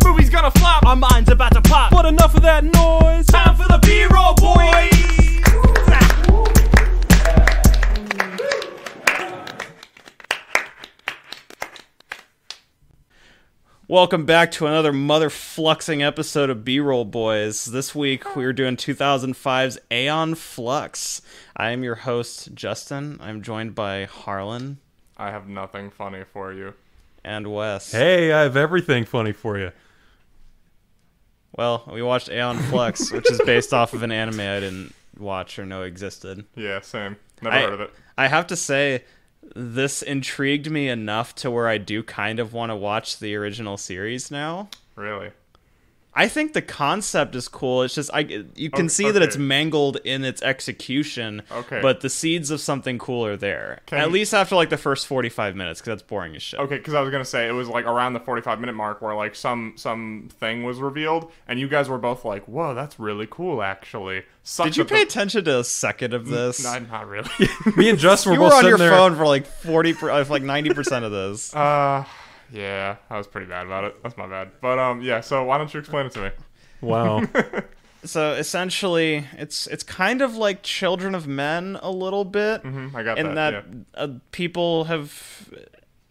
This movie's gonna flop. Our minds about to pop. But enough of that noise. Time for the B-roll, boys. Welcome back to another mother fluxing episode of B-roll boys. This week we're doing 2005's Aeon Flux. I am your host Justin. I'm joined by Harlan I have nothing funny for you. and Wes. Hey, I have everything funny for you. Well, we watched Aeon Flux, which is based off of an anime I didn't watch or know existed. Yeah, same. Never I- heard of it. I have to say, this intrigued me enough to where I do kind of want to watch the original series now. Really? I think the concept is cool. It's just I you can Okay, see that it's mangled in its execution. Okay. But the seeds of something cool are there. Can- At least after like the first 45 minutes cuz that's boring as shit. Okay, because I was gonna say it was like around the forty-five minute mark where like some some thing was revealed, and you guys were both like, "Whoa, that's really cool, actually." Sucks Did you pay the- attention to a second of this? No, not really. Me and Justin were you both were on sitting your there. phone for like 40 per, uh, like 90% of this. uh, yeah, I was pretty bad about it. That's my bad. But um, yeah. So why don't you explain it to me? Wow. so essentially, it's it's kind of like Children of Men a little bit. Mm-hmm, I got in that. that, yeah. uh, people have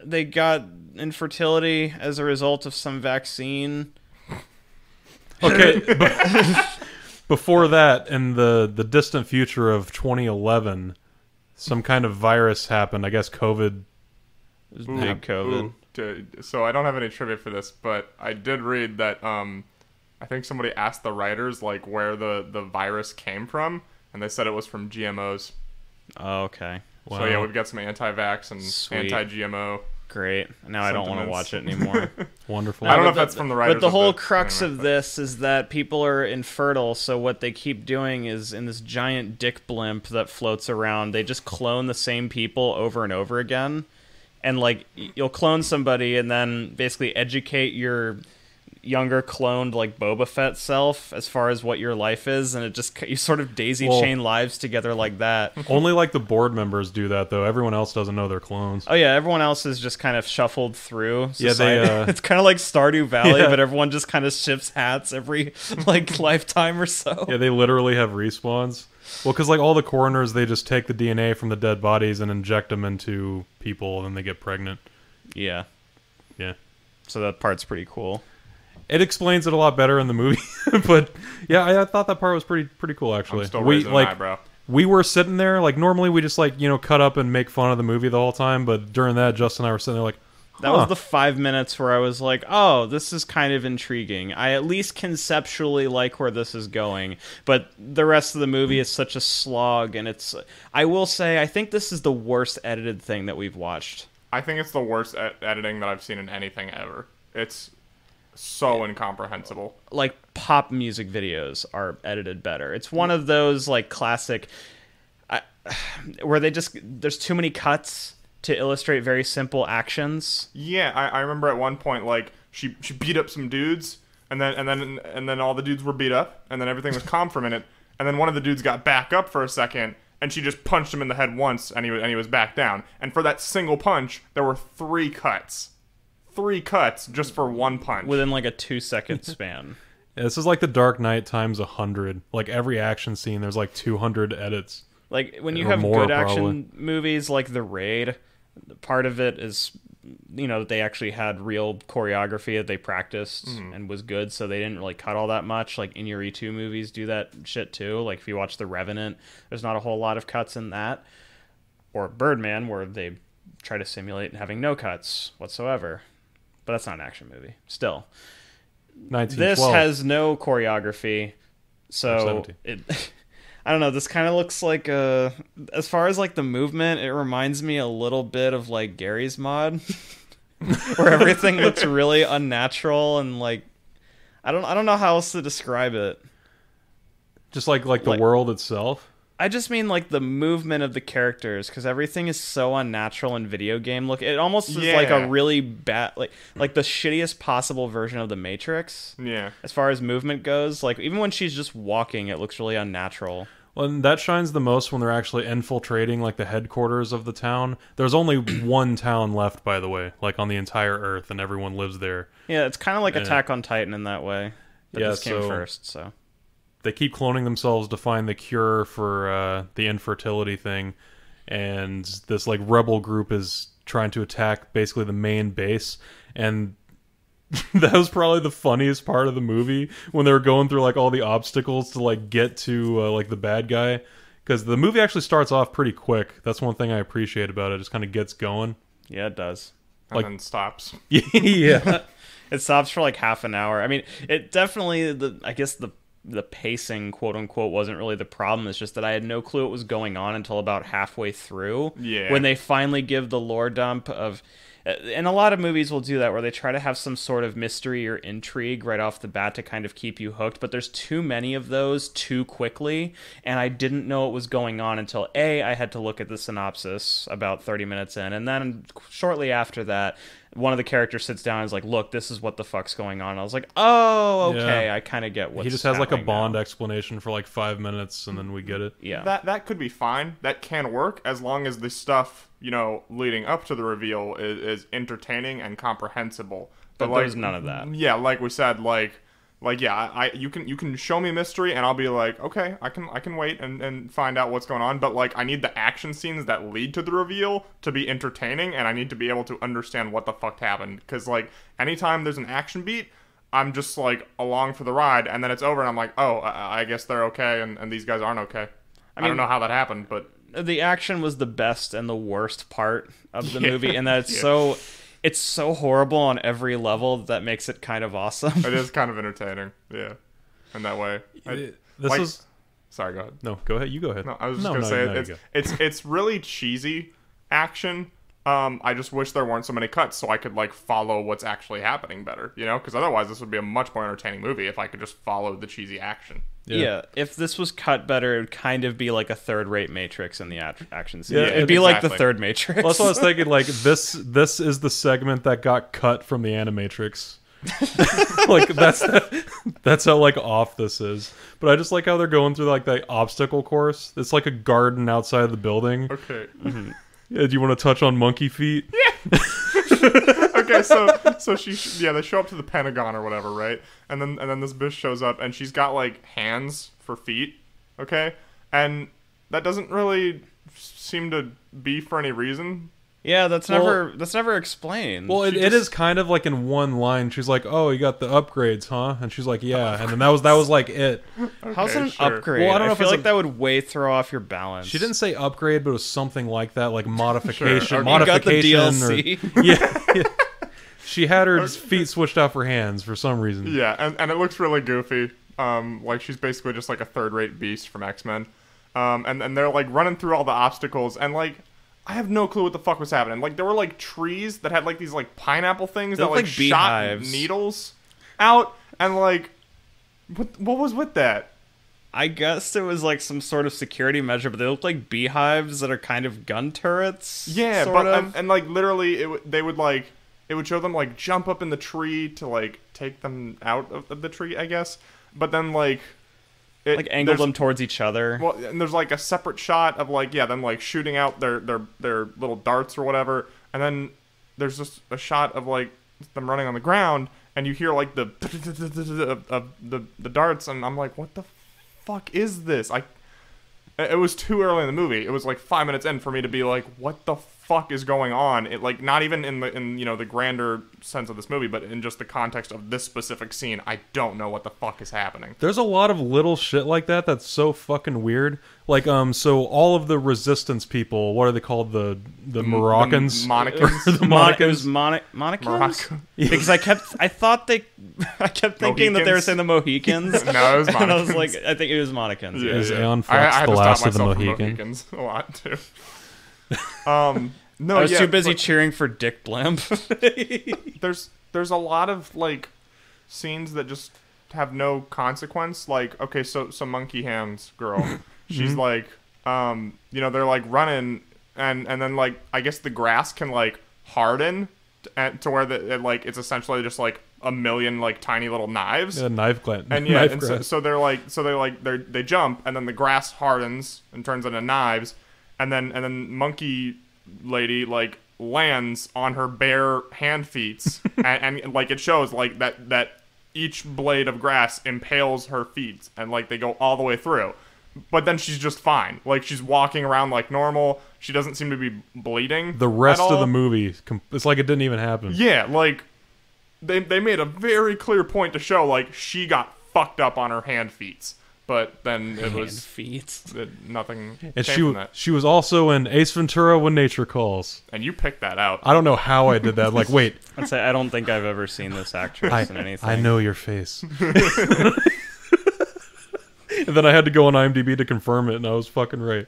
they got infertility as a result of some vaccine. Okay. before that, in the the distant future of 2011, some kind of virus happened. I guess COVID. It was Ooh, big COVID. Ooh. To- So I don't have any trivia for this, but I did read that um, I think somebody asked the writers like where the the virus came from, and they said it was from GMOs. Oh, okay, So yeah, we've got some anti-vax and Sweet. anti-GMO. great. Now I don't want to watch it anymore. wonderful. I don't know but if that's the- from the writers. But the of whole crux anyway, of but- this is that people are infertile, so what they keep doing is in this giant dick blimp that floats around, they just clone the same people over and over again. And like you'll clone somebody and then basically educate your younger cloned like Boba Fett self as far as what your life is and it just you sort of daisy Well- chain lives together like that. Only like the board members do that though. Everyone else doesn't know they're clones. Oh yeah, everyone else is just kind of shuffled through. Yeah, they, uh, it's kind of like Stardew Valley, Yeah. but everyone just kind of shifts hats every like lifetime or so. Yeah, they literally have respawns. Well, because like all the coroners, they just take the DNA from the dead bodies and inject them into people, and then they get pregnant. Yeah, Yeah. so that part's pretty cool. It explains it a lot better in the movie, but yeah, I, I thought that part was pretty pretty cool actually. I'm still we like eyebrow. we were sitting there like normally we just like you know cut up and make fun of the movie the whole time, but during that, Justin and I were sitting there like, That huh. was the five minutes where I was like, "Oh, this is kind of intriguing." I at least conceptually like where this is going, but the rest of the movie is such a slog, and it's. I will say, I think this is the worst edited thing that we've watched. I think it's the worst e- editing that I've seen in anything ever. It's so incomprehensible. like pop music videos are edited better. It's one of those like classic I, where they just there's too many cuts to illustrate very simple actions. Yeah, I, I remember at one point like she she beat up some dudes, and then and then and then all the dudes were beat up, and then everything was calm for a minute, and then one of the dudes got back up for a second, and she just punched him in the head once, and he was and he was back down, and for that single punch, there were three cuts, three cuts just for one punch. within like a 2 second span. Yeah, this is like the Dark Knight times a hundred. Like every action scene, there's like 200 edits. Like when you have more, good action probably. movies like The Raid, part of it is you know that they actually had real choreography that they practiced Mm-hmm. and was good, so they didn't really cut all that much. Like Inuyasha movies do that shit too. Like if you watch The Revenant, there's not a whole lot of cuts in that, or Birdman where they try to simulate having no cuts whatsoever. But that's not an action movie. Still, 1912. this has no choreography, so it. I don't know. This kind of looks like uh as far as like the movement, it reminds me a little bit of like Garry's Mod, where everything looks really unnatural and like I don't I don't know how else to describe it. just like like the like- world itself. I just mean like the movement of the characters because everything is so unnatural in video game look. It almost is like a really bad like like the shittiest possible version of the Matrix yeah, as far as movement goes. Like even when she's just walking, it looks really unnatural. Well, and that shines the most when they're actually infiltrating like the headquarters of the town. There's only one town left, by the way, like on the entire Earth, and everyone lives there. Yeah, it's kind of like Yeah. Attack on Titan in that way. But Yeah, this came so- first, so They keep cloning themselves to find the cure for uh, the infertility thing, and this like rebel group is trying to attack basically the main base, and that was probably the funniest part of the movie when they were going through like all the obstacles to like get to uh, like the bad guy because the movie actually starts off pretty quick that's one thing i appreciate about it it just kind of gets going yeah, it does. and Like- then stops. yeah It stops for like half an hour. I mean, it definitely the I guess the the pacing, quote unquote, wasn't really the problem. It's just that I had no clue what was going on until about halfway through. Yeah. When they finally give the lore dump of Uh, and a lot of movies will do that where they try to have some sort of mystery or intrigue right off the bat to kind of keep you hooked, but there's too many of those too quickly, and I didn't know what was going on until A, I had to look at the synopsis about 30 minutes in, and then shortly after that, one of the characters sits down and is like, "Look, this is what the fuck's going on." I was like, "Oh, okay, Yeah. I kind of get what." he just has like a bond explanation for like five minutes and then we get it Yeah, That that could be fine. That can work as long as the stuff you know leading up to the reveal is, is entertaining and comprehensible. But like, there's none of that. Yeah, like we said, like like yeah, I, I you can you can show me mystery and I'll be like, okay, I can I can wait and, and find out what's going on. But like I need the action scenes that lead to the reveal to be entertaining and I need to be able to understand what the fuck happened. Because like anytime there's an action beat. I'm just like along for the ride, and then it's over, and I'm like, oh, I, I guess they're okay, and, and these guys aren't okay. I, mean- don't know how that happened, but the action was the best and the worst part of the Yeah. movie, and that's Yeah. so it's so horrible on every level that makes it kind of awesome. it is kind of entertaining. Yeah, in that way. I- It- this like- is Sorry, go ahead. no go ahead you go ahead No, I was just No, gonna no, say no, it, you it's it's it's really cheesy action. Um, I just wish there weren't so many cuts so I could like follow what's actually happening better, you know? Because otherwise, this would be a much more entertaining movie if I could just follow the cheesy action. yeah. if this was cut better, it would kind of be like a third-rate Matrix in the act- action scene. Yeah, It'd be like the third Matrix. Well, that's what I was thinking. Like this, this is the segment that got cut from the Animatrix. like that's that's how like off this is. But I just like how they're going through like the obstacle course. It's like a garden outside of the building. Okay. Yeah, do you want to touch on monkey feet? Yeah. okay, so so she yeah they show up to the Pentagon or whatever, right? And then and then this bitch shows up and she's got like hands for feet, okay? And that doesn't really seem to be for any reason. Yeah, that's Well- never that's never explained. Well, it, She just- is kind of like in one line. She's like, "Oh, you got the upgrades, huh?" And she's like, "Yeah." And then that was that was like it. how's it an sure. upgrade? Well, I don't know if feel it's like a- that would way throw off your balance. She didn't say upgrade, but it was something like that, like modification, okay. You got the modification, DLC. or yeah, yeah. She had her feet switched out for hands for some reason. Yeah, and, and it looks really goofy. Um, like she's basically just like a third-rate beast from X-Men. Um, and and they're like running through all the obstacles, and like I have no clue what the fuck was happening. Like there were like trees that had like these like pineapple things They that look like, like shot beehives. needles out, and like what what was with that? I guess it was like some sort of security measure, but they look like beehives that are kind of gun turrets. Yeah, sort but um, of. and, and like literally, it w- they would like it would show them like jump up in the tree to like take them out of, of the tree, I guess. But then like it, like angle them towards each other. Well, and there's like a separate shot of like yeah, them like shooting out their their their little darts or whatever, and then there's just a shot of like them running on the ground, and you hear like the of, of the the darts, and I'm like, what the fuck is this? I it was too early in the movie. It was like five minutes in for me to be like, what the fuck is going on? It like not even in the in you know the grander sense of this movie, but in just the context of this specific scene, I don't know what the fuck is happening. There's a lot of little shit like that that's so fucking weird. Like, um, so all of the resistance people, what are they called? The the Moroccans, The Monicans? the Mon- it Monicans. was Monicans? Morocco. because I kept, I thought they, I kept thinking that they were saying the Mohicans. No, it was and I was like, I think it was Monicans. Yeah, Yeah. Is yeah. Aeon I, I Flux had the to last stop of the myself from Mohican? Mohicans a lot too. Um, no, I was yeah, too busy but cheering for Dick Blimp. there's there's a lot of like scenes that just have no consequence. Like, okay, so so Monkey Hands girl, she's Mm-hmm. like, um, you know, they're like running, and and then like I guess the grass can like harden to where the it, like it's essentially just like a million like tiny little knives. Yeah, knife gland. And yeah, and so, so they're like, so they like they they jump, and then the grass hardens and turns into knives, and then and then monkey lady like lands on her bare hand feet, and, and like it shows like that that each blade of grass impales her feet, and like they go all the way through. But then she's just fine. Like she's walking around like normal. She doesn't seem to be bleeding. the rest of the movie, it's like it didn't even happen. Yeah, like they they made a very clear point to show like she got fucked up on her hand feet, but then it And was feet. it, nothing And came she from w- that. she was also in Ace Ventura: When Nature Calls. And you picked that out. I don't know how I did that. Like, wait, I'd say I don't think I've ever seen this actress I, in anything. I know your face. and then I had to go on IMDb to confirm it, and I was fucking right.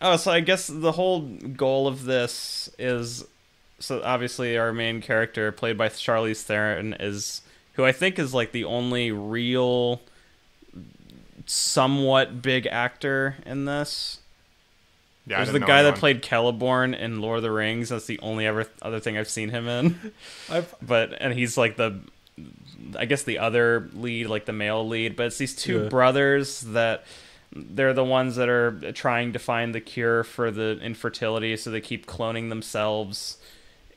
Oh, so I guess the whole goal of this is so obviously our main character, played by Charlize Theron, is who I think is like the only real, somewhat big actor in this. Yeah, I There's the didn't guy that anyone. played Celeborn in Lord of the Rings. That's the only ever other thing I've seen him in. I've but and he's like the I guess the other lead, like the male lead, but it's these two Yeah. brothers that they're the ones that are trying to find the cure for the infertility, so they keep cloning themselves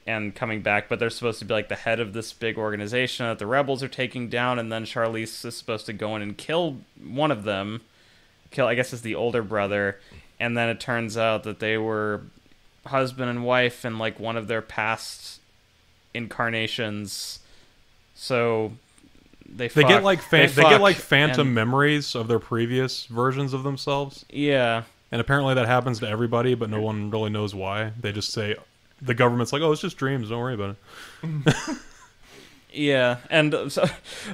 and coming back, but they're supposed to be like the head of this big organization that the rebels are taking down, and then Charlize is supposed to go in and kill one of them. Kill, I guess, is the older brother, and then it turns out that they were husband and wife in like one of their past incarnations. So they they fuck. get like fan- they, fuck, get like phantom and- memories of their previous versions of themselves, yeah, and apparently that happens to everybody, but no one really knows why. They just say the government's like, "Oh, it's just dreams. Don't worry about it." yeah, and so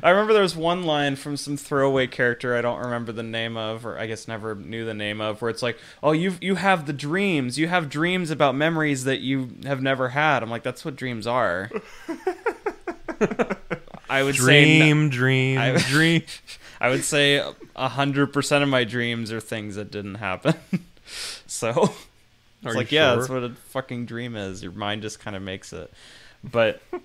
I remember there was one line from some throwaway character I don't remember the name of, or I guess never knew the name of, where it's like, "Oh, you you have the dreams. You have dreams about memories that you have never had." I'm like, "That's what dreams are." I would say Dream, dream, I- dream. I would say a hundred percent of my dreams are things that didn't happen. so it's like, yeah, sure? that's what a fucking dream is. Your mind just kind of makes it. But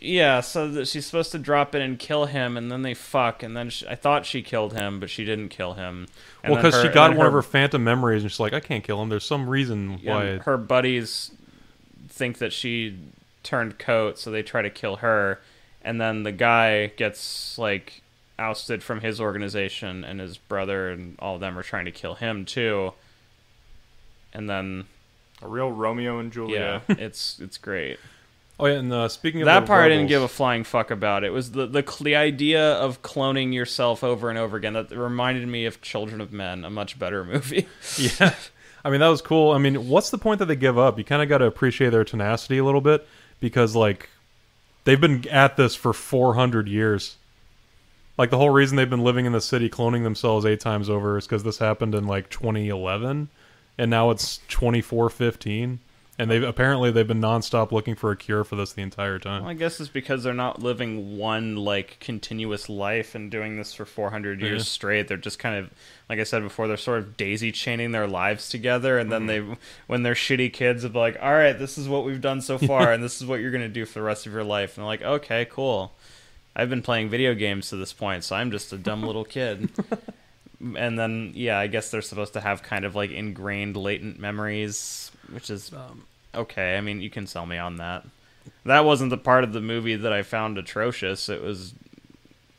yeah, so that she's supposed to drop in and kill him, and then they fuck, and then she, I thought she killed him, but she didn't kill him. And Well, because she got one then of her phantom memories, and she's like, "I can't kill him. There's some reason why." her buddies think that she turned coat, so they try to kill her, and then the guy gets like ousted from his organization, and his brother and all of them are trying to kill him too. And then a real Romeo and Juliet. yeah, it's it's great. Oh yeah, and uh, speaking of that the part I didn't give a flying fuck about. It was the, the the idea of cloning yourself over and over again that reminded me of Children of Men, a much better movie. Yeah. I mean, that was cool. I mean, what's the point that they give up? You kind of got to appreciate their tenacity a little bit because, like, they've been at this for 400 years. Like, the whole reason they've been living in the city cloning themselves eight times over is because this happened in, like, 2011, and now it's 2415. And they've apparently they've been nonstop looking for a cure for this the entire time. Well, I guess it's because they're not living one like continuous life and doing this for 400 years Yeah. straight. They're just kind of, like I said before, they're sort of daisy chaining their lives together, and then mm-hmm. they, when they're shitty kids, they'll like, "All right, this is what we've done so far, and this is what you're gonna do for the rest of your life." And they're like, "Okay, cool. I've been playing video games to this point, so I'm just a dumb little kid." and then, yeah, I guess they're supposed to have kind of like ingrained latent memories, which is okay. I mean, you can sell me on that. That wasn't the part of the movie that I found atrocious. It was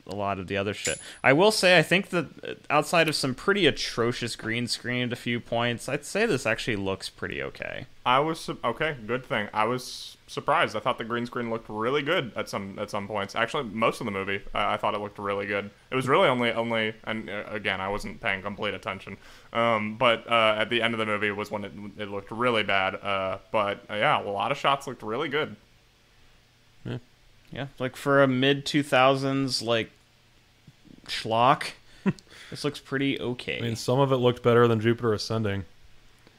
a lot of the other shit. I will say, I think that uh, outside of some pretty atrocious green screen at a few points, I'd say this actually looks pretty okay. I was okay. Good thing. I was surprised. I thought the green screen looked really good at some at some points. Actually, most of the movie, uh, I thought it looked really good. It was really only only, and uh, again, I wasn't paying complete attention. Um, but uh, at the end of the movie was when it it looked really bad. Uh, but uh, yeah, a lot of shots looked really good. Yeah, like for a mid two thousands like schlock, this looks pretty okay. I mean, some of it looked better than Jupiter Ascending.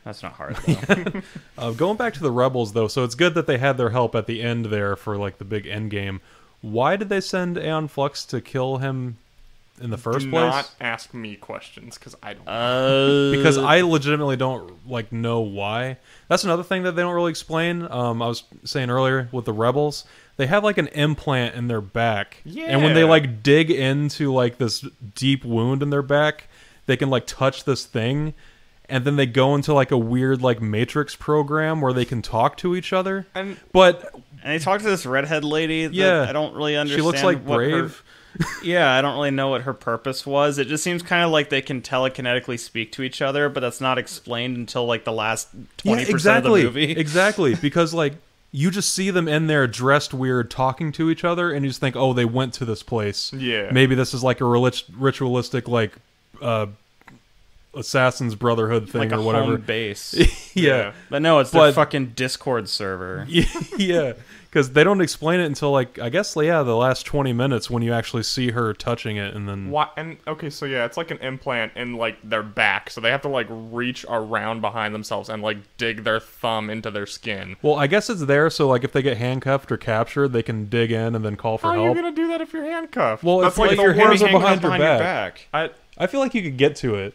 That's not hard though. Uh, going back to the rebels, though, so it's good that they had their help at the end there for like the big end game. Why did they send Aeon Flux to kill him in the first Do place? not ask me questions because I don't. Uh, because I legitimately don't like know why. That's another thing that they don't really explain. Um, I was saying earlier with the rebels, they have like an implant in their back, and when they like dig into like this deep wound in their back, they can like touch this thing, and then they go into like a weird like Matrix program where they can talk to each other. And- but and he talked to this redhead lady. That Yeah. I don't really understand. she looks like what her- Brave. yeah, I don't really know what her purpose was. It just seems kind of like they can telekinetically speak to each other, but that's not explained until like the last twenty percent exactly, of the movie. exactly, because like you just see them in there dressed weird, talking to each other, and you just think, oh, they went to this place. Yeah. maybe this is like a ritualistic like uh, Assassin's Brotherhood thing like a or whatever. home base. yeah, but no, it's their But- fucking Discord server. yeah, because they don't explain it until like I guess yeah the last twenty minutes when you actually see her touching it, and then Why? And okay, so yeah, it's like an implant in like their back, so they have to like reach around behind themselves and like dig their thumb into their skin. well I guess it's there so like if they get handcuffed or captured, they can dig in and then call for How are you help. gonna do that if you're handcuffed? Well, that's if, like like, the your hands are behind your Behind back. I, I feel like you could get to it.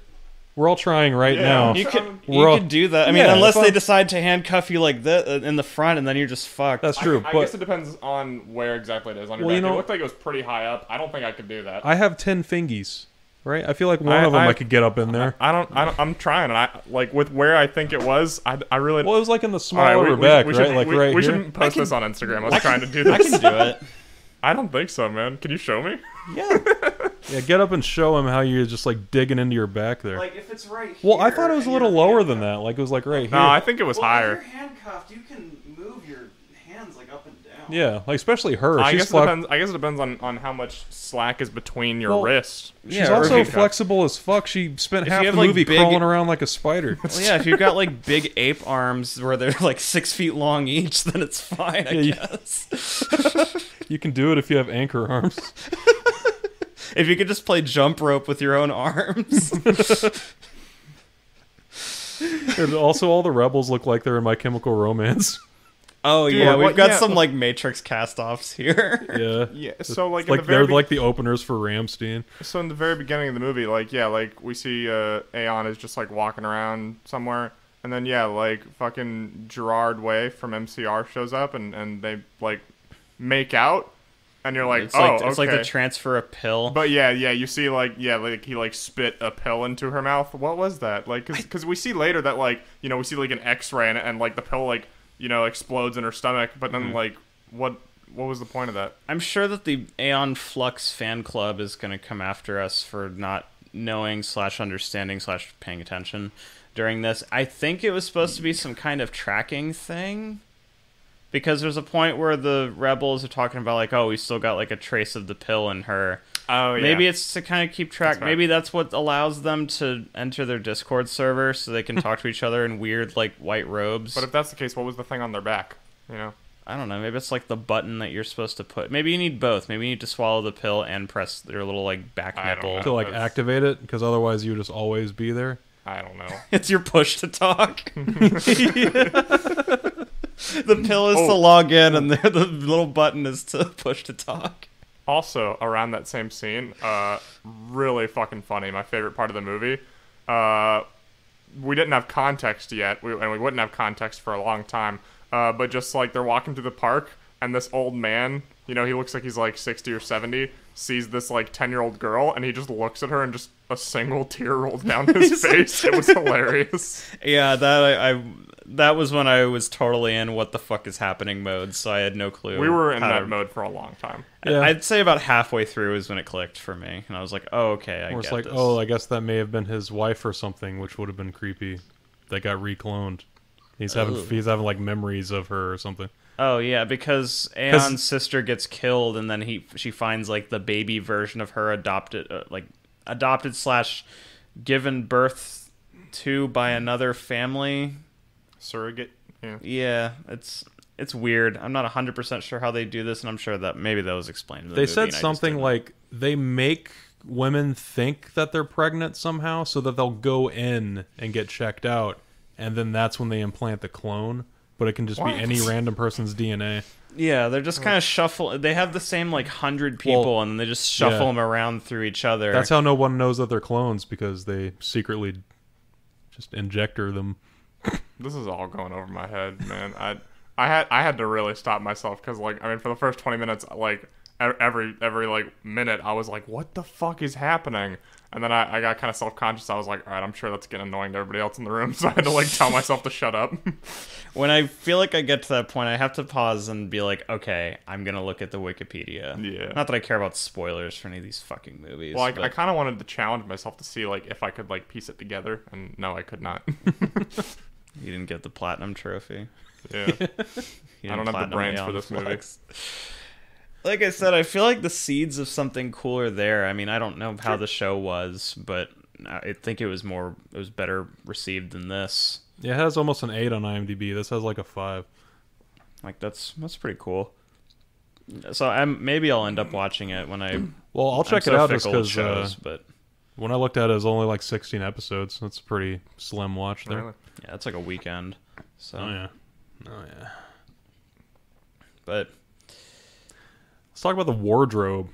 We're all trying right Yeah. now. You could We're you all- could do that. I mean, Yeah, unless they I'm- decide to handcuff you like this uh, in the front, and then you're just fucked. That's true, I, I but guess it depends on where exactly it is on your Well, back. you know- it looked like it was pretty high up. I don't think I could do that. I have ten fingies, right? I feel like one I- of them I, I- could get up in there. I don't. I don't. I'm trying, and I like with where I think it was. I, I really. well, it was like in the All small right, we, her we- back, we right? should, like we, right we here. shouldn't post this on Instagram. I was trying to do this. I this. can do it. I don't think so, man. Can you show me? Yeah. Yeah, get up and show him how you're just like digging into your back there. Like if it's right. well, I thought it was a little lower than that. Like it was like right here. No, I think it was higher. If you're handcuffed, you can move your hands like up and down. yeah, like especially her. I She's guess it depends. I guess it depends on, on how much slack is between your Well, wrists. She's Yeah, or also you- flexible as fuck. She spent If half you the have, like, movie big- crawling around like a spider. Well, yeah, if you've got like big ape arms where they're like six feet long each, then it's fine, I Yeah, you- guess. you can do it if you have anchor arms. If you could just play jump rope with your own arms. and also, all the rebels look like they're in My Chemical Romance. oh Dude, yeah, we've got yeah. some like Matrix cast-offs here. Yeah, Yeah. So like, It's in like the they're be- like the openers for Rammstein. so in the very beginning of the movie, like yeah, like we see uh, Aeon is just like walking around somewhere, and then yeah, like fucking Gerard Way from MCR shows up, and and they like make out, and you're like, it's oh, like okay. it's like the transfer a pill. But yeah, yeah, you see like yeah, like he like spit a pill into her mouth. What was that? Like cuz we see later that like, you know, we see like an x-ray and, and like the pill like, you know, explodes in her stomach, but then Mm-hmm. like what what was the point of that? I'm sure that the Aeon Flux fan club is going to come after us for not knowing slash understanding slash paying attention during this. I think it was supposed to be some kind of tracking thing. Because there's a point where the rebels are talking about like, oh, we still got like a trace of the pill in her. Oh yeah. Maybe it's to kind of keep track. That's right. Maybe that's what allows them to enter their Discord server so they can talk to each other in weird like white robes. But if that's the case, what was the thing on their back? You know? I don't know. Maybe it's like the button that you're supposed to put. Maybe you need both. Maybe you need to swallow the pill and press their little like back I nipple. to like That's- activate it because otherwise you would just always be there. I don't know. It's your push to talk. the pill is to Oh. log in, and the, the little button is to push to talk. also, around that same scene, uh really fucking funny. My favorite part of the movie. Uh we didn't have context yet, we, and we wouldn't have context for a long time. Uh, but just like they're walking through the park, and this old man, you know, he looks like he's like 60 or 70, sees this like 10 year old girl, and he just looks at her, and just a single tear rolls down his face. It was hilarious. Yeah, that I, I that was when I was totally in what the fuck is happening mode, so I had no clue. We were in that to- mode for a long time. Yeah. I'd say about halfway through is when it clicked for me, and I was like, "Oh, okay, I Or it's like, this." oh, I guess that may have been his wife or something, which would have been creepy. That got recloned. He's having Oh. he's having like memories of her or something. Oh yeah, because Aeon's sister gets killed, and then he she finds like the baby version of her adopted, uh, like adopted slash given birth to by another family. Surrogate. Yeah. Yeah, it's it's weird. I'm not 100 percent sure how they do this, and I'm sure that maybe that was explained. In the They movie said and I just something like they make women think that they're pregnant somehow, so that they'll go in and get checked out, and then that's when they implant the clone. But it can just What? be any random person's DNA. Yeah, they're just kind of shuffle. They have the same like hundred people, Well, and they just shuffle yeah. them around through each other. That's how no one knows that they're clones because they secretly just injector them. This is all going over my head, man. I I had I had to really stop myself because like I mean for the first twenty minutes like every every like minute I was like what the fuck is happening and then I, I got kind of self conscious I was like all right I'm sure that's getting annoying to everybody else in the room so I had to like tell myself to shut up. when I feel like I get to that point, I have to pause and be like, okay, I'm gonna look at the Wikipedia. Yeah. Not that I care about spoilers for any of these fucking movies. well I, but I kind of wanted to challenge myself to see like if I could like piece it together and no I could not. you didn't get the platinum trophy. yeah. You I don't have the platinum brains for Aeon this movie. Like I said, I feel like the seeds of something cooler there. I mean, I don't know how the show was, but I think it was more, it was better received than this. Yeah, it has almost an eight on IMDb. This has like a five. Like that's that's pretty cool. So I'm maybe I'll end up watching it when I. Well, I'll I'm check so it out just because uh, but when I looked at it, it was only like 16 episodes. That's a pretty slim watch there. Really? yeah, it's like a weekend. So, Oh yeah, oh yeah. but Let's talk about the wardrobe.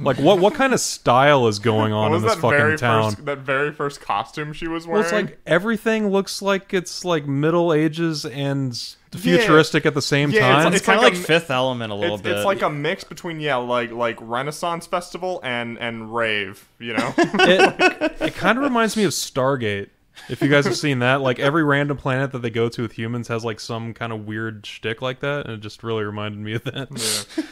Like, what what kind of style is going on in this that very fucking town? first that very first costume she was Well, wearing? it's like everything looks like it's like Middle Ages and futuristic at the same Yeah, time. it's, It's kind of like like, a- Fifth Element a little it's, bit. it's like a mix between yeah, like like Renaissance festival and and rave. You know, it, it kind of reminds me of Stargate. If you guys have seen that, like every random planet that they go to with humans has like some kind of weird shtick like that, and it just really reminded me of that.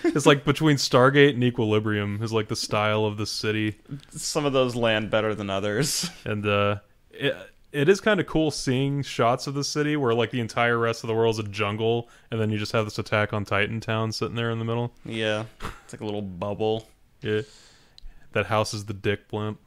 It's like between Stargate and Equilibrium is like the style of the city, some of those land better than others. and uh, it it is kind of cool seeing shots of the city where like the entire rest of the world is a jungle, and then you just have this attack on Titan Town sitting there in the middle. yeah, it's like a little bubble. Yeah, that house is the Dick Blimp.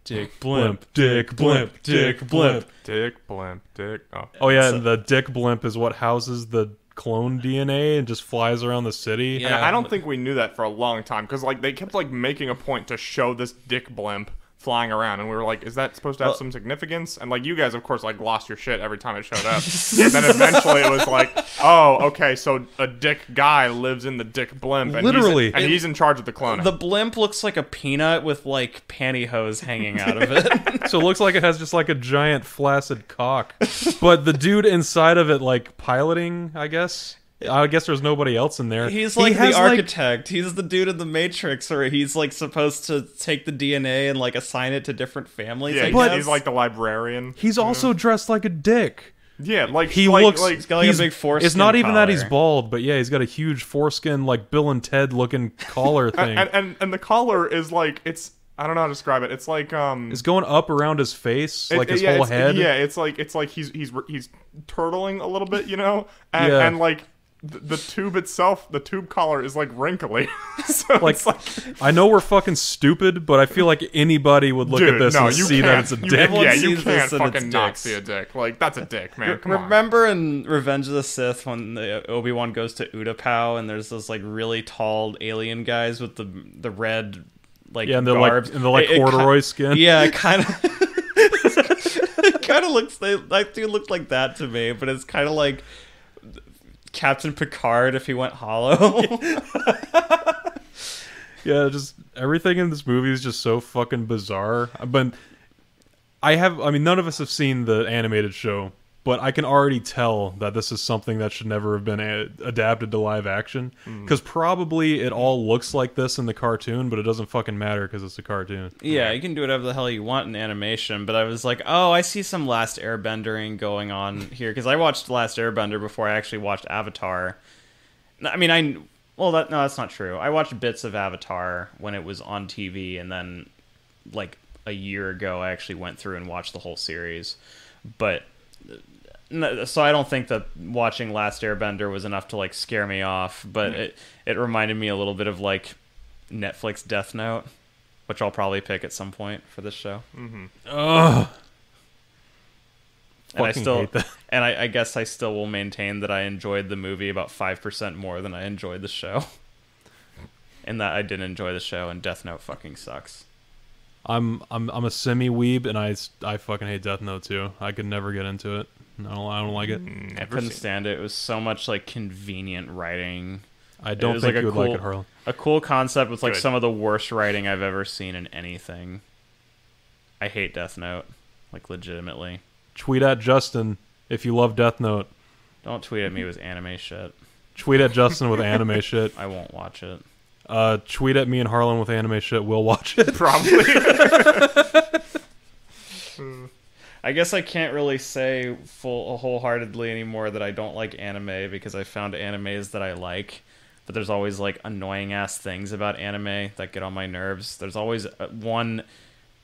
Dick Blimp, Dick Blimp, Dick Blimp. Dick blimp, Dick. Oh, Oh yeah, So- and the dick blimp is what houses the clone DNA and just flies around the city. Yeah. and I don't think we knew that for a long time because like they kept like making a point to show this Dick blimp flying around, and we were like, is that supposed to have Well- some significance? And like you guys, of course, like lost your shit every time it showed up. and then eventually it was like, oh, okay, so a Dick guy lives in the Dick blimp, and Literally. he's, and he's in charge of the cloning. The blimp looks like a peanut with like pantyhose hanging out of it. So it looks like it has just like a giant flaccid cock. But the dude inside of it, like piloting, I guess. I guess there's nobody else in there. he's He like the has, like- architect. he's the dude in the Matrix where he's like supposed to take the DNA and like assign it to different families. yeah, I he's, guess. he's like the librarian. he's also dressed like a dick. Yeah, like He like, looks. like He's got, like, a big foreskin It's not even that he's bald, but yeah, he's got a huge foreskin, like Bill and Ted looking collar thing. and, and and the collar is like it's I don't know how to describe it. It's like um it's going up around his face, It- like his yeah, whole it's- head. Yeah, it's like it's like he's he's he's turtling a little bit, you know, and Yeah. and like the, the tube itself, the tube collar is like wrinkly. so Like, it's like I know we're fucking stupid, but I feel like anybody would look dude, at this no, and you see that it's a dick. Everyone Yeah, you can't this and it's fucking not see a dick. Like that's a dick, man. Come on. Remember in Revenge of the Sith when the Obi Wan goes to Utapau and there's those like really tall alien guys with the the red like Yeah, and they're like and they're like It- it corduroy ki- skin. Yeah, kind of. it kind of looks. They that dude looked like that to me, but it's kind of like Captain Picard if he went hollow. Yeah, just everything in this movie is just so fucking bizarre. But I have, I mean, none of us have seen the animated show, but I can already tell that this is something that should never have been a- adapted to live action. Mm. Because probably it all looks like this in the cartoon, but it doesn't fucking matter because it's a cartoon. yeah, you can do whatever the hell you want in animation, but I was like, oh, I see some Last Airbendering going on here because I watched Last Airbender before I actually watched Avatar. I mean, I well, that no, that's not true. I watched bits of Avatar when it was on TV, and then like a year ago, I actually went through and watched the whole series. But so I don't think that watching Last Airbender was enough to like scare me off. But mm-hmm. it it reminded me a little bit of like Netflix Death Note, which I'll probably pick at some point for this show. Mm-hmm. Ugh. and I still and I, I guess I still will maintain that I enjoyed the movie about five percent more than I enjoyed the show. and that I did enjoy the show, and Death Note fucking sucks. I'm I'm I'm a semi weeb, and I I fucking hate Death Note too. I could never get into it. I don't I don't like it. I couldn't stand it. It was so much like convenient writing. I don't think like you a would cool, like it, Harlan. A cool concept with like Good. some of the worst writing I've ever seen in anything. I hate Death Note, like legitimately. Tweet at Justin if you love Death Note. Don't tweet at me with anime shit. Tweet at Justin with anime shit. I won't watch it. Uh, tweet at me and Harlan with anime shit. We'll watch it. Probably. I guess I can't really say full wholeheartedly anymore that I don't like anime because I found animes that I like, but there's always like annoying ass things about anime that get on my nerves. There's always uh, one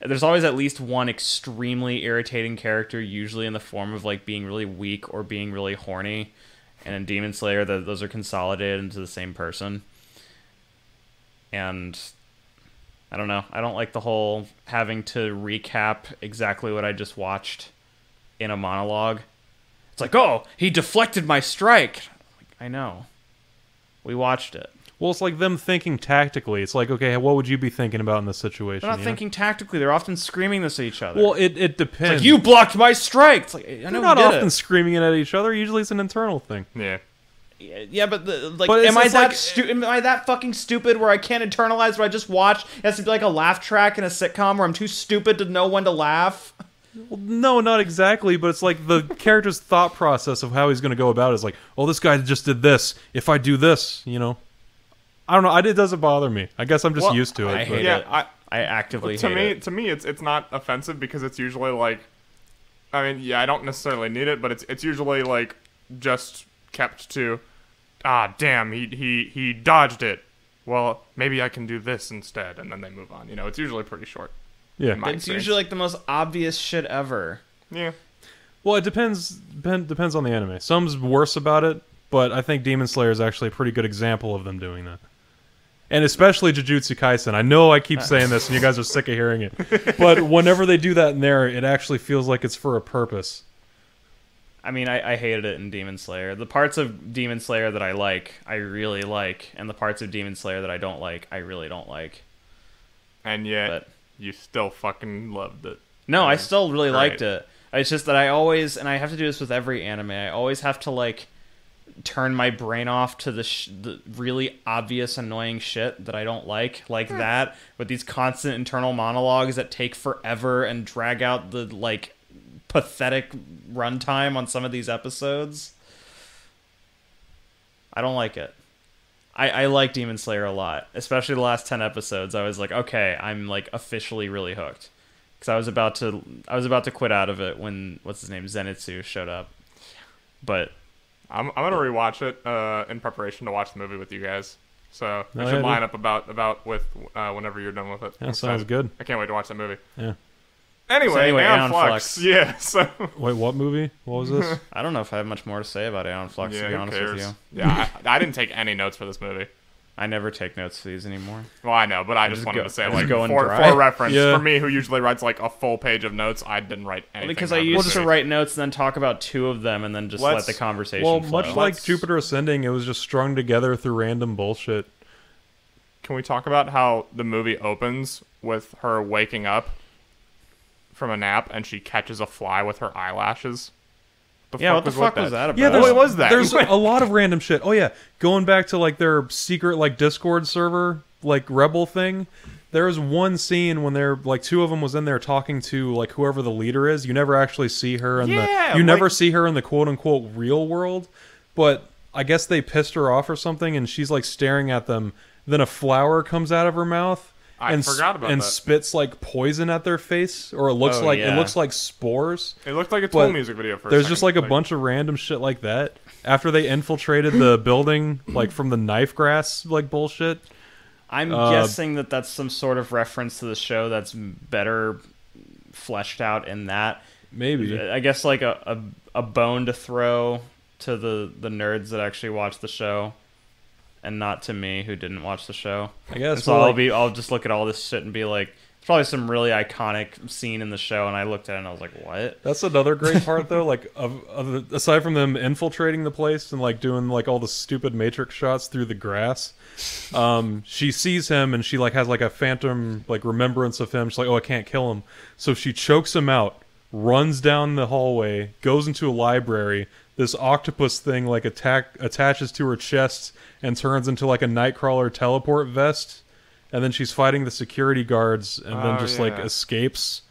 there's always at least one extremely irritating character usually in the form of like being really weak or being really horny. And in Demon Slayer, the, those are consolidated into the same person. And I don't know. I don't like the whole having to recap exactly what I just watched in a monologue. It's like, oh, he deflected my strike. Like, I know. We watched it. Well, it's like them thinking tactically. It's like, okay, what would you be thinking about in this situation? They're not you know? thinking tactically. They're often screaming this at each other. Well, it, it it's depends. like you blocked my strike. It's like I know They're not often it. screaming it at each other. Usually, it's an internal thing. yeah. Yeah, but the, like, But am I that like- stu- am I that fucking stupid where I can't internalize what I just watched? It has to be like a laugh track in a sitcom where I'm too stupid to know when to laugh. Well, no, not exactly, but it's like the character's thought process of how he's going to go about it is like, oh, this guy just did this. If I do this, you know, I don't know. I, it doesn't bother me. I guess I'm just Well, used to it. I but- hate Yeah, it. I- I actively to hate me, it. to me, it's it's not offensive because it's usually like, I mean, yeah, I don't necessarily need it, but it's it's usually like just kept to, ah, damn, he he he dodged it. Well, maybe I can do this instead, and then they move on. You know, it's usually pretty short. yeah. It's experience. usually like the most obvious shit ever. Yeah, Well, it depends. Depend, depends on the anime. Some's worse about it, but I think Demon Slayer is actually a pretty good example of them doing that. And especially Jujutsu Kaisen. I know I keep saying this, and you guys are sick of hearing it, but whenever they do that in there, it actually feels like it's for a purpose. I mean, I, I hated it in Demon Slayer. The parts of Demon Slayer that I like, I really like, and the parts of Demon Slayer that I don't like, I really don't like. and yet But you still fucking loved it. no, I still really Right. liked it. It's just that I always, and I have to do this with every anime. I always have to like turn my brain off to the, sh- the really obvious annoying shit that I don't like, like hmm. that with these constant internal monologues that take forever and drag out the like pathetic runtime on some of these episodes. I don't like it. I, I like Demon Slayer a lot, especially the last ten episodes. I was like, okay, I'm like officially really hooked, because I was about to I was about to quit out of it when what's his name Zenitsu showed up, but I'm I'm gonna rewatch it uh, in preparation to watch the movie with you guys. So we Oh, should yeah, line dude. up about about with uh, whenever you're done with it. Yeah, sounds excited. good. I can't wait to watch that movie. Yeah. Anyway, So anyway, Aeon Aeon Flux. Flux. Yeah. So Wait, what movie? What was this? I don't know if I have much more to say about Aeon Flux. yeah, to be honest cares? with you, Yeah, I, I didn't take any notes for this movie. I never take notes for these anymore. Well, I know, but I just, just wanted go- to say I just like go in for, for reference Yeah. for me, who usually writes like a full page of notes, I didn't write anything. because I about used this to write notes and then talk about two of them and then just let Let's- the conversation well, flow. much like Let's- Jupiter Ascending, it was just strung together through random bullshit. Can we talk about how the movie opens with her waking up from a nap and she catches a fly with her eyelashes? The yeah, what the with fuck was that about? Yeah, there's, was that. There's a lot of random shit. Oh yeah, going back to like their secret like Discord server, like Rebel thing. There was one scene when they're like two of them was in there talking to like whoever the leader is. You never actually see her in Yeah, the you never see her in the quote unquote real world. But I guess they pissed her off or something, and she's like staring at them. Then a flower comes out of her mouth. I and, forgot about and that. spits like poison at their face, or it looks Oh, like it looks like spores. It looked like a But Tool music video for a There's second. just like a bunch of random shit like that. After they infiltrated the building, like from the knife grass, like bullshit. I'm Uh, guessing that that's some sort of reference to the show that's better fleshed out in that. Maybe. I guess like a, a, a bone to throw to the, the nerds that actually watch the show, and not to me who didn't watch the show. I guess. And so well, I'll like- be I'll just look at all this shit and be like, it's probably some really iconic scene in the show, and I looked at it and I was like, what? That's another great part, though. Like, of, of aside from them infiltrating the place and like doing like all the stupid Matrix shots through the grass, um, she sees him and she like has like a phantom like remembrance of him. She's like, "Oh, I can't kill him," so she chokes him out runs down the hallway, goes into a library. This octopus thing like attack attaches to her chest and turns into like a nightcrawler teleport vest. And then she's fighting the security guards, and then Oh, just like escapes.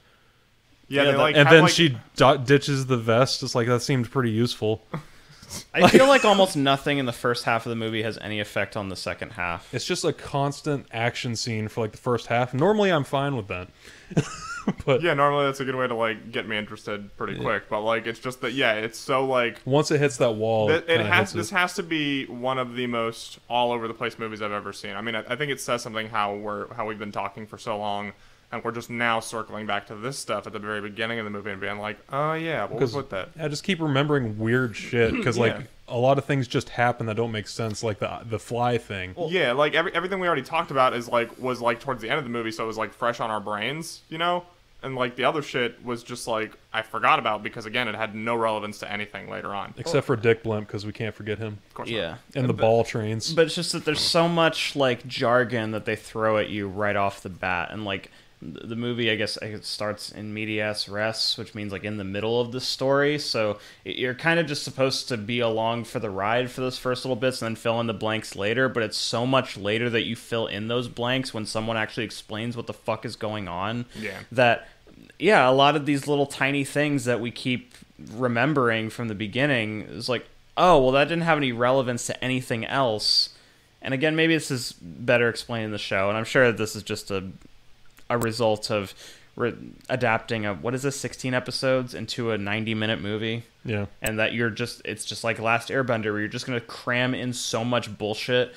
Yeah, Yeah, they like and then like- she do- ditches the vest. It's like that seemed pretty useful. I feel like almost nothing in the first half of the movie has any effect on the second half. It's just a constant action scene for like the first half. Normally, I'm fine with that. but Yeah, normally that's a good way to like get me interested pretty quick, but like it's just that yeah, it's so like once it hits that wall, Th- it, it has this has to be one of the most all over the place movies I've ever seen. I mean, I, I think it says something how we're how we've been talking for so long, and we're just now circling back to this stuff at the very beginning of the movie and being like, oh yeah, what was with that? I just keep remembering weird shit because like a lot of things just happen that don't make sense, like the the fly thing. yeah, like every, everything we already talked about is like was like towards the end of the movie, so it was like fresh on our brains, you know. And like the other shit was just like I forgot about because again it had no relevance to anything later on. Except for Dick Blimp because we can't forget him Of course, not. Yeah. and the ball trains. But it's just that there's so much like jargon that they throw at you right off the bat, and like the movie, I guess it starts in medias res, which means like in the middle of the story. So you're kind of just supposed to be along for the ride for those first little bits, and then fill in the blanks later. But it's so much later that you fill in those blanks when someone actually explains what the fuck is going on. Yeah. That yeah, a lot of these little tiny things that we keep remembering from the beginning is like, oh, well, that didn't have any relevance to anything else. And again, maybe this is better explained in the show, and I'm sure that this is just a a result of re- adapting a what is this 16 episodes into a 90 minute movie yeah, and that you're just it's just like last airbender where you're just going to cram in so much bullshit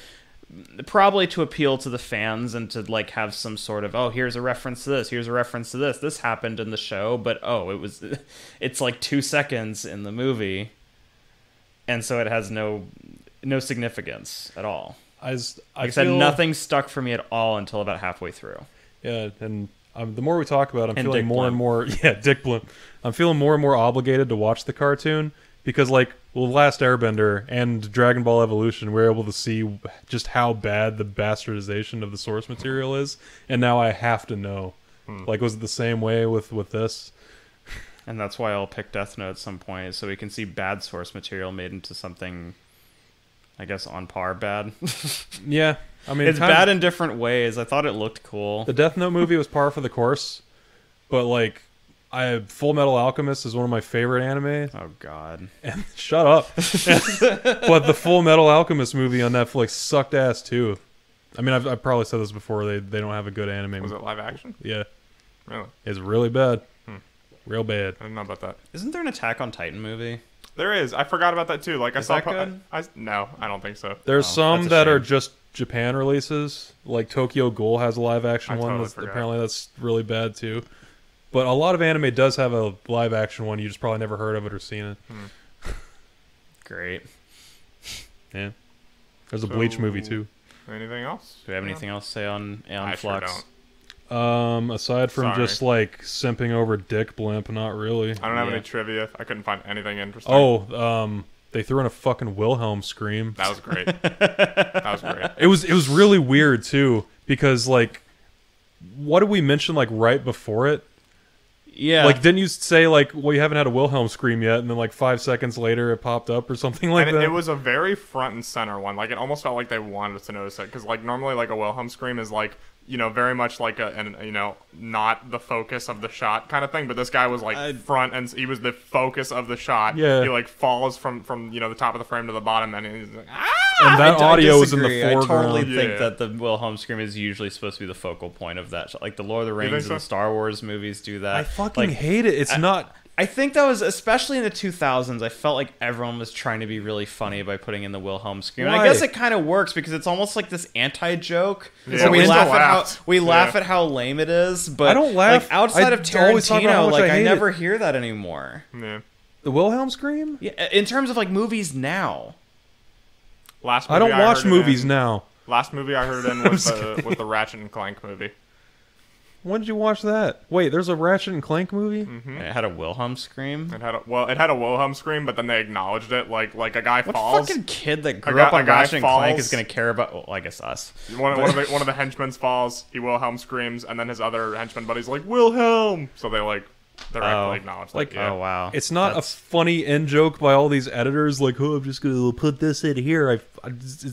probably to appeal to the fans and to like have some sort of oh here's a reference to this here's a reference to this this happened in the show but oh it was it's like 2 seconds in the movie and so it has no no significance at all I, s- I like I said feel- nothing stuck for me at all until about halfway through Yeah, and um, the more we talk about, it, I'm And feeling Dick more and more. Yeah, Dick Blimp. I'm feeling more and more obligated to watch the cartoon because, like, well, Last Airbender and Dragon Ball Evolution, we're able to see just how bad the bastardization of the source material is, and now I have to know. Hmm. Like, was it the same way with with this? And that's why I'll pick Death Note at some point, so we can see bad source material made into something, I guess, on par bad. Yeah, I mean, it's kind of- bad in different ways. I thought it looked cool. The Death Note movie was par for the course, but like, I Full Metal Alchemist is one of my favorite anime. Oh God. And shut up. but the Full Metal Alchemist movie on Netflix sucked ass too. I mean, I've, I've probably said this before. They they don't have a good anime. Was it live action? Yeah, Really? it's really bad, hmm. real bad. I didn't know about that. Isn't there an Attack on Titan movie? There is. I forgot about that too. Like I saw. that po- good? I, I- no, I don't think so. There's Oh, some that's a that are just Japan releases. Like Tokyo Ghoul has a live action I one. totally that's, apparently, that's really bad too. But a lot of anime does have a live action one. You just probably never heard of it or seen it. Great. Yeah. There's a Bleach movie too. Anything else? Do we have anything else to say on Aeon I sure Flux? don't. Um, aside from Sorry. just like simping over Dick Blimp, not really. I don't have Yeah. any trivia. I couldn't find anything interesting. Oh, um, they threw in a fucking Wilhelm scream. that was great. that was great. It was it was really weird too because like, what did we mention like right before it? Yeah. Like, didn't you say like, well, you haven't had a Wilhelm scream yet, and then like five seconds later it popped up or something like and that? it was a very front and center one. Like it almost felt like they wanted us to notice it because like normally like a Wilhelm scream is like you know very much like a and you know not the focus of the shot kind of thing. But this guy was like I- front and he was the focus of the shot. Yeah. He like falls from from you know the top of the frame to the bottom and he's like ah. And that I- I audio was in the disagree. foreground. I totally think that the Wilhelm scream is usually supposed to be the focal point of that. Like the Lord of the Rings think and so? the Star Wars movies do that. I fucking like, hate it. It's not. I think that was especially in the 2000s. I felt like everyone was trying to be really funny by putting in the Wilhelm scream. And I guess it kind of works because it's almost like this anti-joke. Yeah, so we we laugh at how we laugh Yeah. at how lame it is, but I don't laugh. Like outside I of always talk about how Tarantino, much I like I, never it. hear that anymore. Yeah. The Wilhelm scream? Yeah, in terms of like movies now. Last I don't watch heard movies in- now. Last movie I heard in was the with the Ratchet and Clank movie. When did you watch that? Wait, there's a Ratchet and Clank movie. Mm-hmm. It had a Wilhelm scream. It had a, well, it had a Wilhelm scream, but then they acknowledged it like like a guy What falls. fucking kid that grew guy- up on guy Ratchet and Clank is going to care about? Well, I guess us. One, one of the one of the henchmen falls. He Wilhelm screams, and then his other henchman buddy's like Wilhelm. So they like directly Oh. acknowledged. Like, Like, yeah. Oh wow. It's not That's- a funny end joke by all these editors. Like, oh, I'm just gonna put this in here. I, I it's,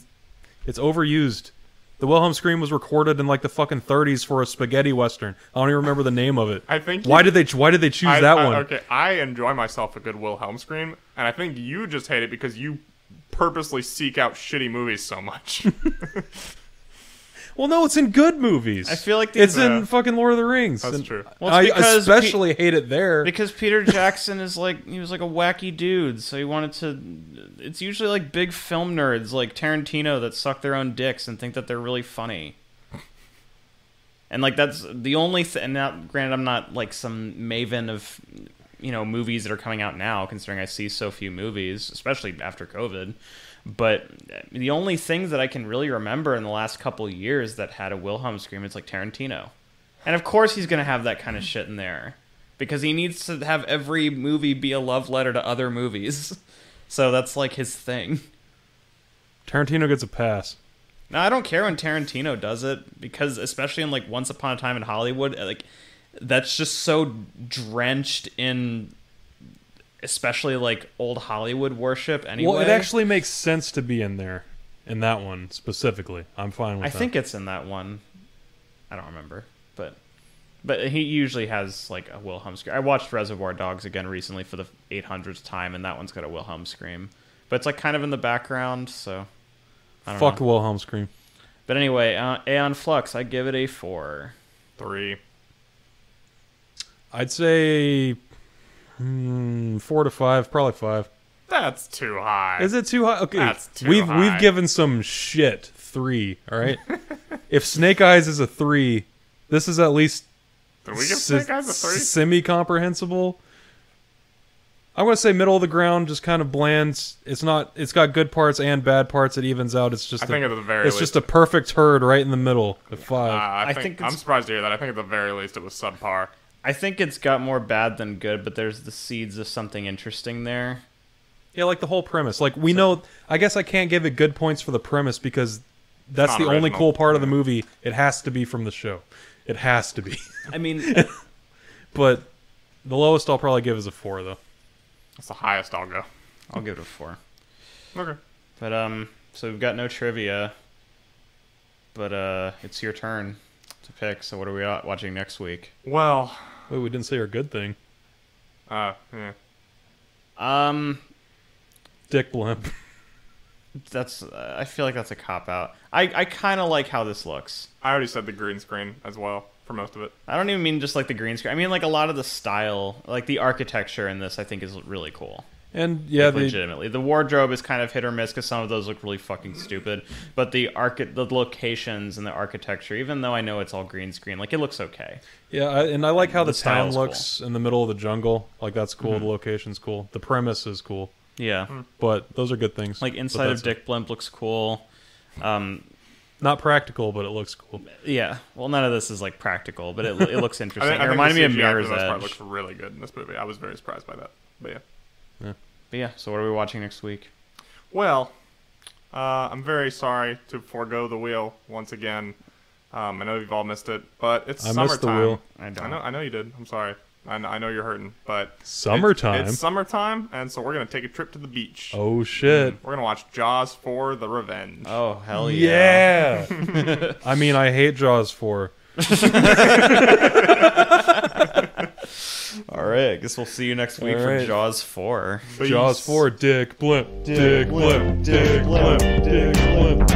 it's overused. The Wilhelm scream was recorded in like the fucking 30s for a spaghetti western. I don't even remember the name of it. I think Why you- did they? Why did they choose I- that I- one? Okay, I enjoy myself a good Wilhelm scream, and I think you just hate it because you purposely seek out shitty movies so much. Well, no, it's in good movies. I feel like it's these- in fucking Lord of the Rings. That's and true. Well, I especially hate it there. because Peter Jackson is like he was like a wacky dude, so he wanted to. It's usually like big film nerds like Tarantino that suck their own dicks and think that they're really funny. And like that's the only thing. And now, granted, I'm not like some maven of you know movies that are coming out now, considering I see so few movies, especially after COVID. But the only things that I can really remember in the last couple years that had a Wilhelm scream, it's like Tarantino. And of course, he's going to have that kind of shit in there because he needs to have every movie be a love letter to other movies. So that's like his thing. Tarantino gets a pass. Now I don't care when Tarantino does it because especially in like Once Upon a Time in Hollywood, like that's just so drenched in especially like old Hollywood worship anyway. Well, it actually makes sense to be in there, in that one specifically. I'm fine with I that. think it's in that one. I don't remember, but but he usually has like a Wilhelm scream. I watched Reservoir Dogs again recently for the 800th time, and that one's got a Wilhelm scream, but it's like kind of in the background. So I don't Fuck know. Wilhelm scream. But anyway, uh, Aeon Flux, I give it a four. Three. I'd say hmm, four to five, probably five. That's too high. Is it too high? Okay, That's too we've high. we've given some shit three. All right, if Snake Eyes is a three, this is at least Did we give Snake Eyes a three? semi comprehensible. I'm gonna say middle of the ground, just kind of bland. It's not. It's got good parts and bad parts. It evens out. It's just. I a- think at the very it's least. just a perfect herd right in the middle. At uh, five. I, I think, think I'm surprised to hear that. I think at the very least it was subpar. I think it's got more bad than good, but there's the seeds of something interesting there. Yeah, like the whole premise. Like we know, I guess I can't give it good points for the premise because that's not the only cool part of the movie. It has to be from the show. It has to be. I mean, but the lowest I'll probably give is a four, though. That's the highest I'll go. I'll give it a four. Okay. But um, so we've got no trivia. But uh, it's your turn to pick. So what are we watching next week? Well, Wait, we didn't say our good thing. uh, yeah. Um, Dick Blimp. that's uh, I feel like that's a cop out. I I kind of like how this looks. I already said the green screen as well for most of it. I don't even mean just like the green screen. I mean like a lot of the style, like the architecture in this. I think is really cool. And yeah, Like, the, legitimately, the wardrobe is kind of hit or miss because some of those look really fucking stupid. But the archi- the locations and the architecture, even though I know it's all green screen, like it looks okay. yeah, I, and I like how the, The town style's looks in the middle of the jungle. Like that's cool. The location's cool. The premise is cool. Yeah, But those are good things. like inside of that's it. Dick Blimp looks cool. Um, Not practical, but it looks cool. yeah, well, none of this is like practical, but it, it looks interesting. think, I it think reminded me of CGI Mirror's for the most part Edge. looks really good in this movie. I was very surprised by that. But yeah. But yeah, so what are we watching next week? Well, uh, I'm very sorry to forego the wheel once again. Um, I know you've all missed it, but it's I summertime. missed the wheel. I I don't. know, I know you did. I'm sorry. I know, I know you're hurting, but it's- Summertime? It's, summertime, and so we're gonna take a trip to the beach. Oh shit! We're gonna watch Jaws for the Revenge. Oh hell yeah! Yeah. I mean, I hate Jaws four. All right, I guess we'll see you next week All for right. Jaws four. Peace. Jaws four. Dick Blimp. Dick Blimp. Dick Blimp. Dick Blimp.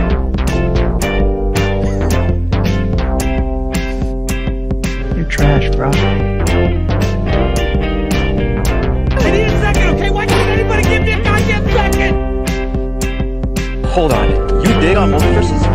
You're trash, bro. I need a second, okay? Why can't anybody give me a goddamn second? Hold on. You dig on multiverses?